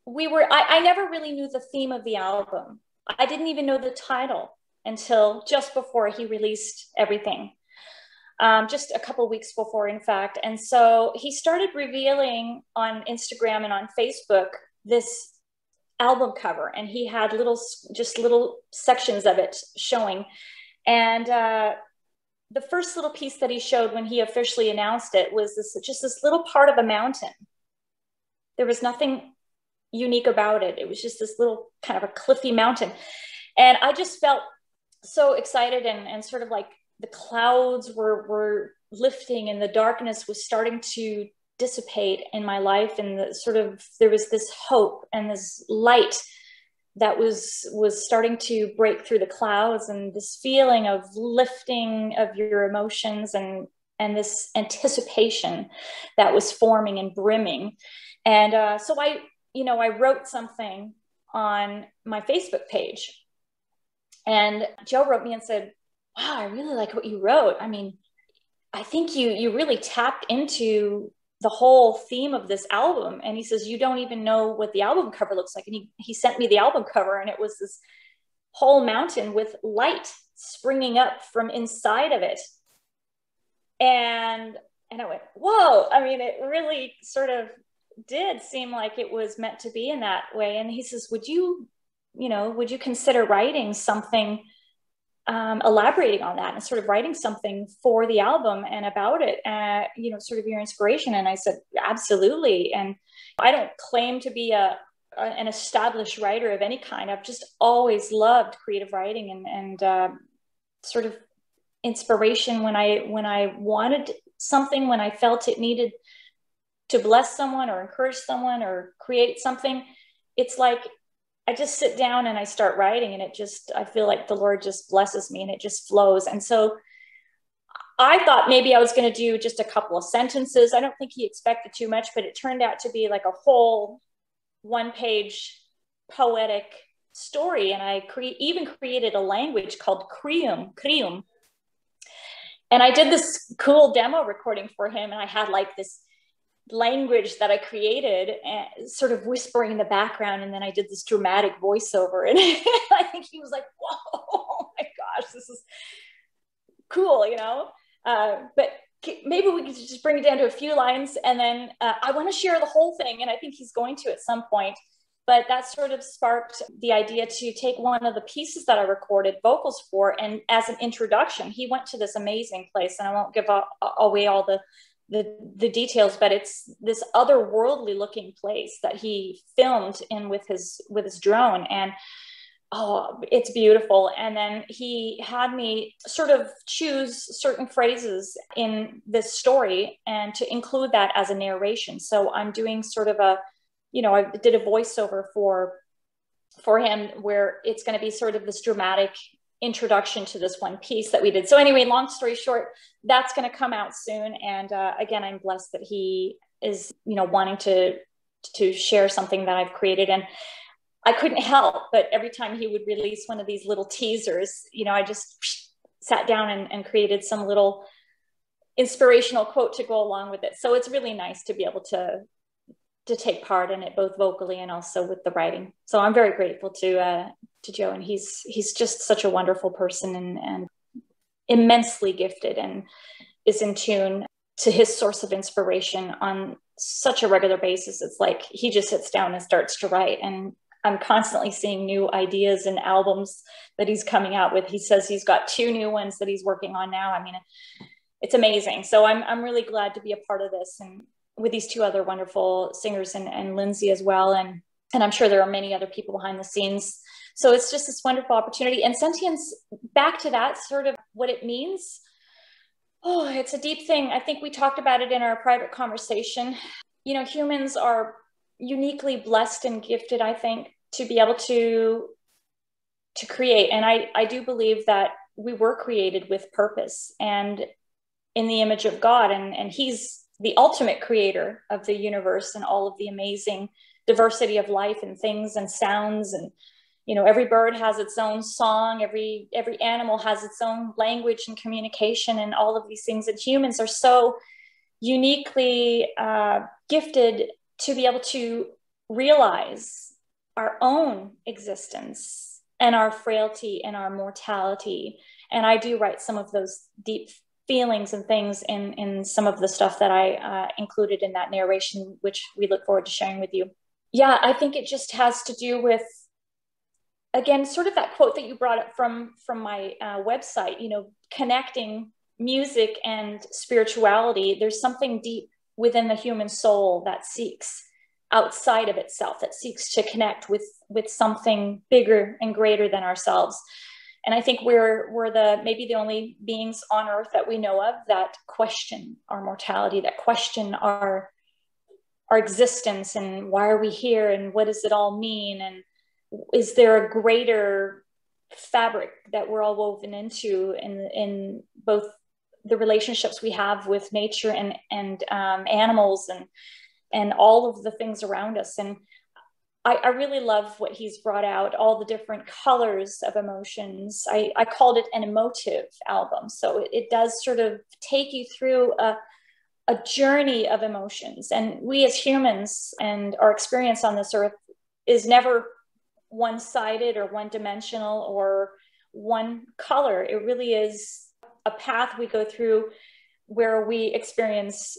we were, I, I never really knew the theme of the album. I didn't even know the title until just before he released everything. Um, just a couple weeks before, in fact. And so he started revealing on Instagram and on Facebook this album cover, and he had little, just little sections of it showing. And uh, the first little piece that he showed when he officially announced it was this just this little part of a mountain. There was nothing unique about it. It was just this little kind of a cliffy mountain. And I just felt so excited and, and sort of like the clouds were, were lifting and the darkness was starting to dissipate in my life. And the sort of, there was this hope and this light that was was starting to break through the clouds and this feeling of lifting of your emotions and and this anticipation that was forming and brimming. And uh, so i you know i wrote something on my facebook page. And joe wrote me and said wow i really like what you wrote. I mean i think you you really tapped into the whole theme of this album and he says you don't even know what the album cover looks like. And he, he sent me the album cover and it was this whole mountain with light springing up from inside of it. And and i went whoa. I mean it really sort of did seem like it was meant to be in that way. And he says would you you know would you consider writing something um, elaborating on that and sort of writing something for the album and about it, uh, you know, sort of your inspiration. And I said, absolutely. And I don't claim to be a, a an established writer of any kind. I've just always loved creative writing and, and uh, sort of inspiration when I when I wanted something, when I felt it needed to bless someone or encourage someone or create something. It's like I just sit down and I start writing, and it just, I feel like the Lord just blesses me and it just flows. And so I thought maybe I was going to do just a couple of sentences. I don't think he expected too much, but it turned out to be like a whole one page poetic story. And I cre- even created a language called Krium, Krium. And I did this cool demo recording for him. And I had like this language that I created and sort of whispering in the background. And then I did this dramatic voiceover. And [laughs] I think he was like, whoa, [laughs] oh my gosh, this is cool, you know? Uh, but maybe we could just bring it down to a few lines. And then uh, I want to share the whole thing. And I think he's going to at some point. But that sort of sparked the idea to take one of the pieces that I recorded vocals for, and as an introduction, he went to this amazing place. And I won't give away all the the the details but it's this otherworldly looking place that he filmed in with his with his drone. And oh it's beautiful. And then he had me sort of choose certain phrases in this story and to include that as a narration. So i'm doing sort of a you know i did a voiceover for for him where it's going to be sort of this dramatic introduction to this one piece that we did. So anyway, long story short, that's going to come out soon. And uh, again, I'm blessed that he is, you know, wanting to to share something that I've created. And I couldn't help, but every time he would release one of these little teasers, you know, I just sat down and, and created some little inspirational quote to go along with it. So it's really nice to be able to to take part in it both vocally and also with the writing. So I'm very grateful to uh, to Jo, and he's he's just such a wonderful person and, and immensely gifted and is in tune to his source of inspiration on such a regular basis. It's like he just sits down and starts to write. And I'm constantly seeing new ideas and albums that he's coming out with. He says he's got two new ones that he's working on now. I mean, it's amazing. So I'm, I'm really glad to be a part of this and with these two other wonderful singers and, and Lindsay as well. And, and I'm sure there are many other people behind the scenes. So it's just this wonderful opportunity. And sentience, back to that sort of what it means Oh, it's a deep thing. I think we talked about it in our private conversation. You know, humans are uniquely blessed and gifted, I think, to be able to to create. And I, I do believe that we were created with purpose and in the image of God. And, and He's the ultimate creator of the universe and all of the amazing diversity of life and things and sounds and you know every bird has its own song every every animal has its own language and communication and all of these things. And humans are so uniquely uh, gifted to be able to realize our own existence and our frailty and our mortality. And i do write some of those deep feelings and things in in some of the stuff that i uh, included in that narration which we look forward to sharing with you yeah i think it just has to do with again, sort of that quote that you brought up from from my uh, website, you know, connecting music and spirituality. There's something deep within the human soul that seeks outside of itself, that seeks to connect with with something bigger and greater than ourselves. And I think we're we're the maybe the only beings on earth that we know of that question our mortality, that question our our existence and why are we here and what does it all mean? And is there a greater fabric that we're all woven into in in both the relationships we have with nature and and um, animals and and all of the things around us? And I, I, really love what he's brought out all the different colors of emotions. I, I called it an emotive album. So it, it does sort of take you through a, a journey of emotions. And we as humans and our experience on this earth is never one sided or one dimensional or one color. It really is a path we go through where we experience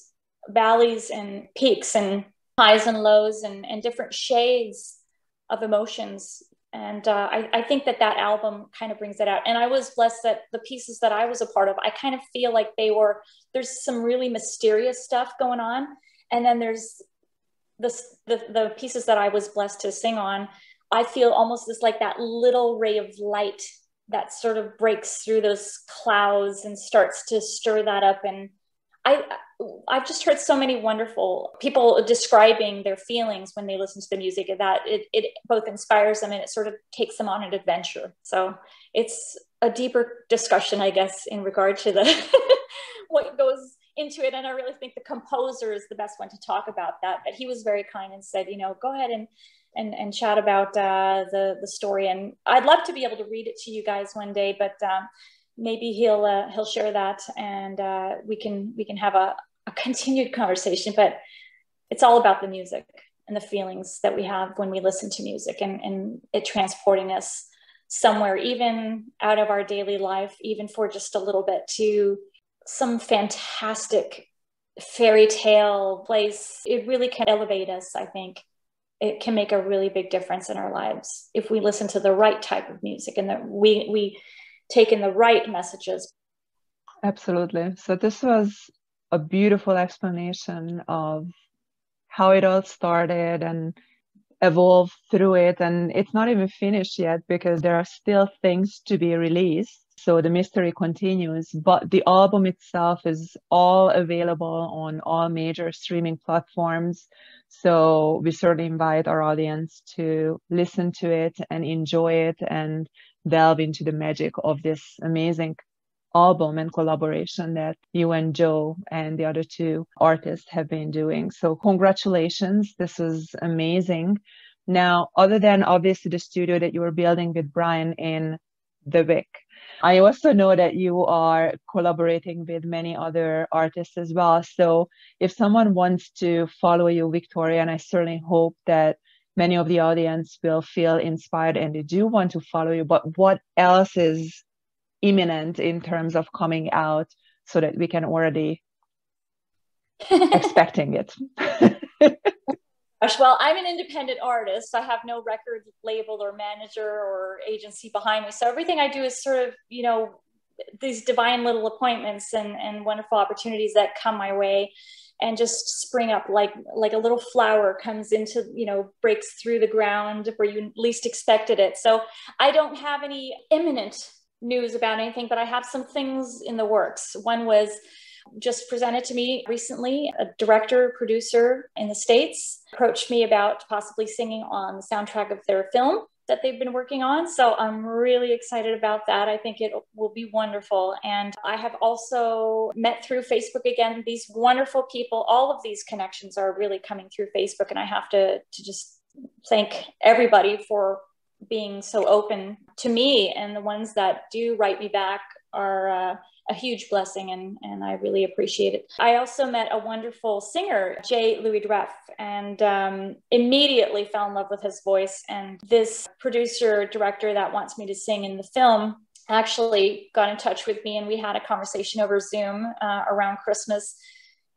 valleys and peaks and highs and lows and, and different shades of emotions. And uh, I, I think that that album kind of brings it out. And I was blessed that the pieces that I was a part of, I kind of feel like they were, there's some really mysterious stuff going on. And then there's the, the, the pieces that I was blessed to sing on I feel almost as like that little ray of light that sort of breaks through those clouds and starts to stir that up. And I, I've just heard so many wonderful people describing their feelings when they listen to the music that it, it both inspires them and it sort of takes them on an adventure. So it's a deeper discussion, I guess, in regard to the [laughs] what goes into it. And I really think the composer is the best one to talk about that. But he was very kind and said, you know, go ahead and and, and chat about uh, the, the story. And I'd love to be able to read it to you guys one day, but um, maybe he'll, uh, he'll share that and uh, we can, we can have a, a continued conversation, but it's all about the music and the feelings that we have when we listen to music and, and it transporting us somewhere, even out of our daily life, even for just a little bit to some fantastic fairy tale place. It really can elevate us, I think it can make a really big difference in our lives if we listen to the right type of music and that we we take in the right messages. Absolutely. So this was a beautiful explanation of how it all started and evolved through it. And it's not even finished yet because there are still things to be released. So the mystery continues but the album itself is all available on all major streaming platforms. So we certainly invite our audience to listen to it and enjoy it and delve into the magic of this amazing album and collaboration that you and Jo and the other two artists have been doing. So congratulations. This is amazing. Now, other than obviously the studio that you were building with Brian in the Vic, I also know that you are collaborating with many other artists as well. So if someone wants to follow you, Victoria, and I certainly hope that many of the audience will feel inspired and they do want to follow you, but what else is imminent in terms of coming out so that we can already [laughs] expecting it. well, I'm an independent artist. I have no record label or manager or agency behind me. So everything I do is sort of, you know, these divine little appointments and, and wonderful opportunities that come my way and just spring up like like a little flower comes into you know breaks through the ground where you least expected it. So i don't have any imminent news about anything but i have some things in the works. One was just presented to me recently a director producer in the states approached me about possibly singing on the soundtrack of their film that they've been working on. So I'm really excited about that. I think it will be wonderful. And I have also met through Facebook again these wonderful people. All of these connections are really coming through Facebook. And I have to, to just thank everybody for being so open to me. And the ones that do write me back are. Uh, a huge blessing and, and I really appreciate it. I also met a wonderful singer, Jay Louis Dreff, and um, immediately fell in love with his voice. And this producer director that wants me to sing in the film actually got in touch with me and we had a conversation over Zoom uh, around Christmas.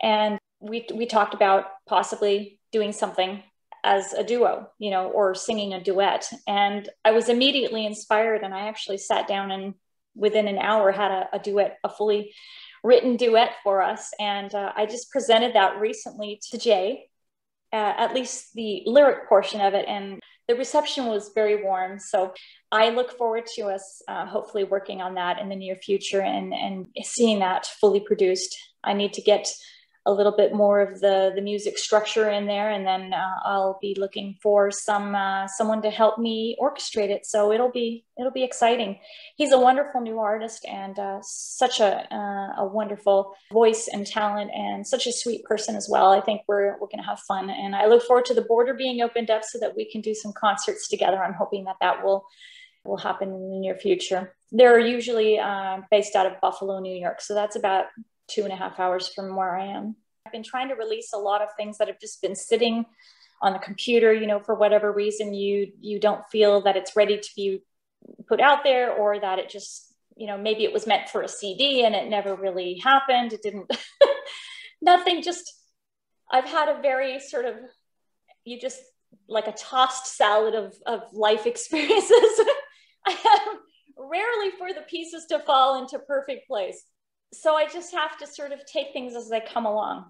And we, we talked about possibly doing something as a duo, you know, or singing a duet. And I was immediately inspired and I actually sat down and within an hour had a, a duet, a fully written duet for us. And uh, I just presented that recently to Jay, uh, at least the lyric portion of it. And the reception was very warm. So I look forward to us uh, hopefully working on that in the near future and, and seeing that fully produced. I need to get a little bit more of the the music structure in there and then uh, I'll be looking for some uh, someone to help me orchestrate it. So it'll be it'll be exciting. He's a wonderful new artist and uh, such a uh, a wonderful voice and talent and such a sweet person as well. I think we're we're gonna have fun and I look forward to the border being opened up so that we can do some concerts together. I'm hoping that that will will happen in the near future. They're usually uh, based out of Buffalo New York so that's about two and a half hours from where I am. I've been trying to release a lot of things that have just been sitting on the computer, you know, for whatever reason you you don't feel that it's ready to be put out there or that it just, you know, maybe it was meant for a CD and it never really happened. It didn't [laughs] nothing just I've had a very sort of you just like a tossed salad of, of life [laughs] experiences. I have rarely for the pieces to fall into perfect place so I just have to sort of take things as they come along.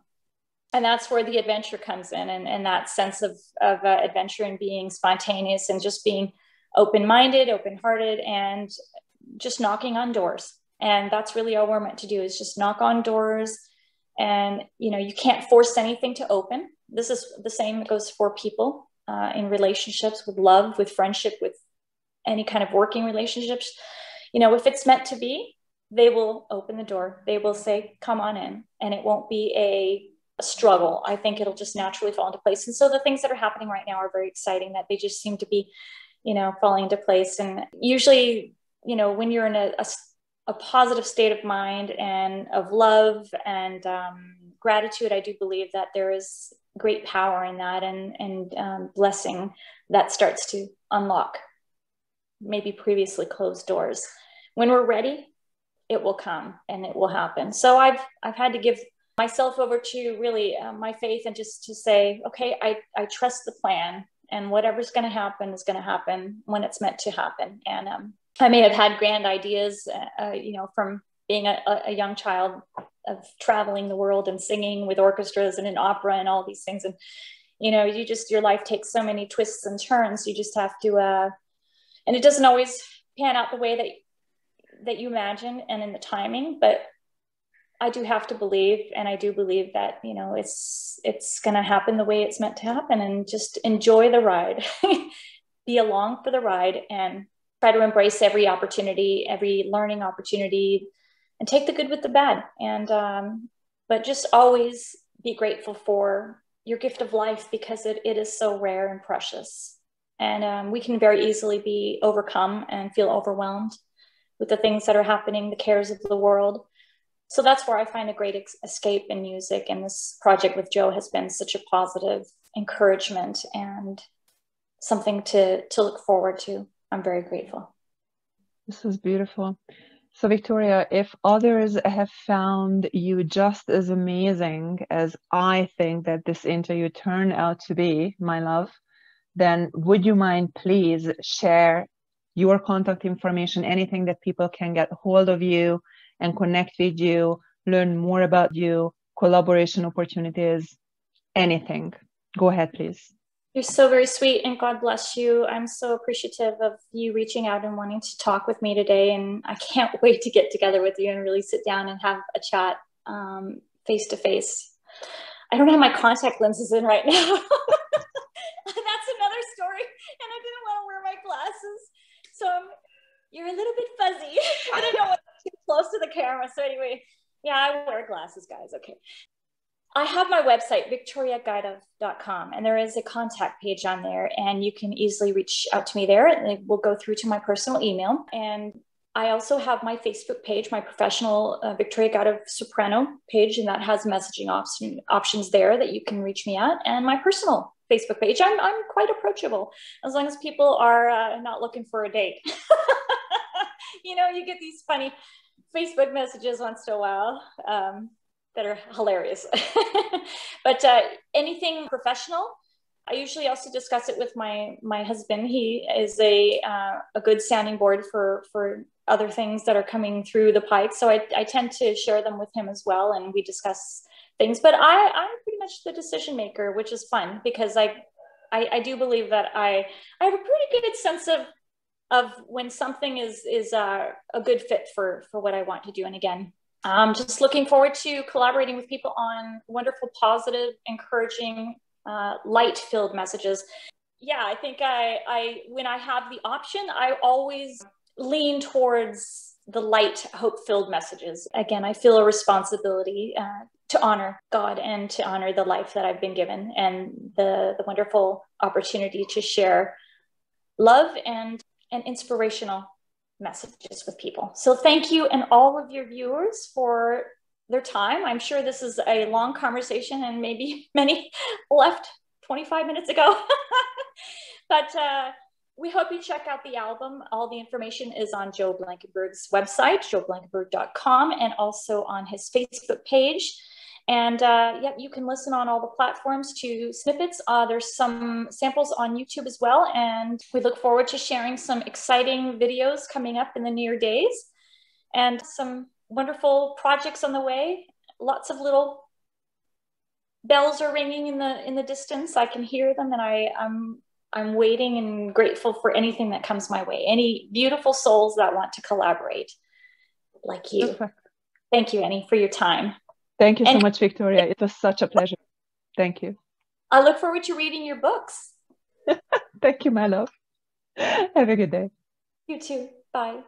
And that's where the adventure comes in and, and that sense of, of uh, adventure and being spontaneous and just being open minded, open hearted, and just knocking on doors. And that's really all we're meant to do is just knock on doors. And, you know, you can't force anything to open. This is the same goes for people uh, in relationships with love, with friendship, with any kind of working relationships. You know, if it's meant to be, they will open the door. They will say, come on in. And it won't be a, a, struggle. I think it'll just naturally fall into place. And so the things that are happening right now are very exciting that they just seem to be, you know, falling into place. And usually, you know, when you're in a, a, a positive state of mind and of love and um, gratitude, I do believe that there is great power in that and, and um, blessing that starts to unlock maybe previously closed doors. When we're ready, it will come and it will happen. So I've I've had to give myself over to really uh, my faith and just to say, okay, I I trust the plan and whatever's going to happen is going to happen when it's meant to happen. And um, I may have had grand ideas, uh, uh, you know, from being a, a young child of traveling the world and singing with orchestras and in opera and all these things. And you know, you just your life takes so many twists and turns. You just have to, uh, and it doesn't always pan out the way that that you imagine and in the timing but i do have to believe and i do believe that you know it's it's going to happen the way it's meant to happen and just enjoy the ride. [laughs] Be along for the ride and try to embrace every opportunity every learning opportunity and take the good with the bad. And um, but just always be grateful for your gift of life because it, it is so rare and precious. And um, we can very easily be overcome and feel overwhelmed with the things that are happening, the cares of the world. So that's where I find a great ex- escape in music. And this project with Jo has been such a positive encouragement and something to, to look forward to. I'm very grateful. This is beautiful. So, Victoria, if others have found you just as amazing as I think that this interview turned out to be, my love, then would you mind please share your contact information, anything that people can get hold of you and connect with you, learn more about you, collaboration opportunities, anything? Go ahead, please. You're so very sweet and God bless you. I'm so appreciative of you reaching out and wanting to talk with me today. And I can't [laughs] wait to get together with you and really sit down and have a chat face to face. I don't have my contact lenses in right now. [laughs] That's another story. And I didn't want to wear my glasses. So I'm, you're a little bit fuzzy. [laughs] I don't know what's too close to the camera. So anyway, yeah, I wear glasses, guys. Okay. I have my website, victoriagydov.com, and there is a contact page on there, and you can easily reach out to me there. And it will go through to my personal email. And I also have my Facebook page, my professional uh, Victoria Gydov Soprano page, and that has messaging option, options there that you can reach me at. And my personal Facebook page, I'm, I'm quite approachable as long as people are uh, not looking for a date. [laughs] you know, you get these funny Facebook messages once in a while. Um, that are hilarious. [laughs] but uh, anything professional, I usually also discuss it with my my husband. He is a uh, a good sounding board for for other things that are coming through the pike. So I, I tend to share them with him as well, and we discuss things. But I I'm pretty much the decision maker, which is fun because I I, I do believe that I I have a pretty good sense of of when something is is uh, a good fit for for what I want to do. And again, I'm just looking forward to collaborating with people on wonderful, positive, encouraging, uh, light-filled messages. Yeah, I think I, I, when I have the option, I always lean towards the light, hope-filled messages. Again, I feel a responsibility uh, to honor God and to honor the life that I've been given and the, the wonderful opportunity to share love and, and inspirational messages with people. So thank you and all of your viewers for their time. I'm sure this is a long conversation and maybe [laughs] many left 25 minutes ago. [laughs] but uh, we hope you check out the album. All the information is on Jo Blankenburg's website, joblankenburg.com, and also on his Facebook page. And uh, yep, you can listen on all the platforms to snippets. Uh, there's some samples on YouTube as well. And we look forward to sharing some exciting videos coming up in the near days and some wonderful projects on the way. Lots of little bells are ringing in the in the distance. I can hear them and I, I'm I'm waiting and grateful for anything that comes my way. Any beautiful souls that want to collaborate like you. Thank you, Eni, for your time. Thank you so much, Victoria. It was such a pleasure. Thank you. I look forward to reading your books. [laughs] Thank you, my love. Have a good day. You too. Bye.